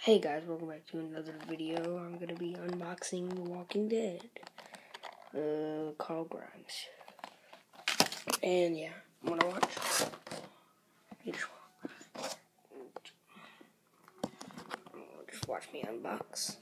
Hey guys, welcome back to another video. I'm gonna be unboxing The Walking Dead. Uh, Carl Grimes. And yeah, I'm gonna watch. Just, just watch me unbox.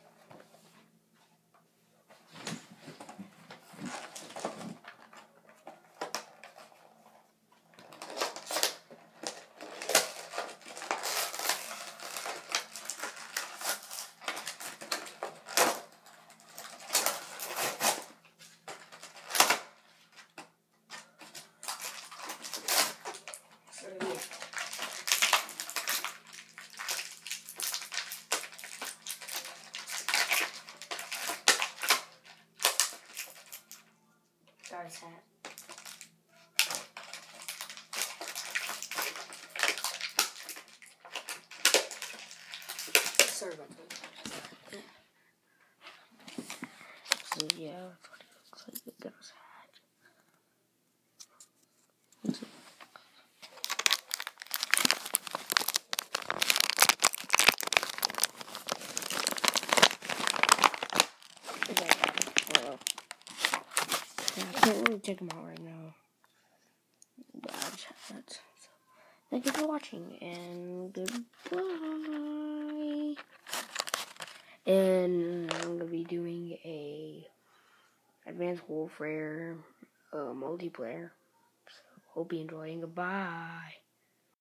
Got hat. Sorry about that. So yeah, that's what he looks like. He got hat. Really check them out right now. So, thank you for watching, and goodbye. And I'm gonna be doing a Advanced Warfare uh, multiplayer. So, hope you enjoy, and goodbye.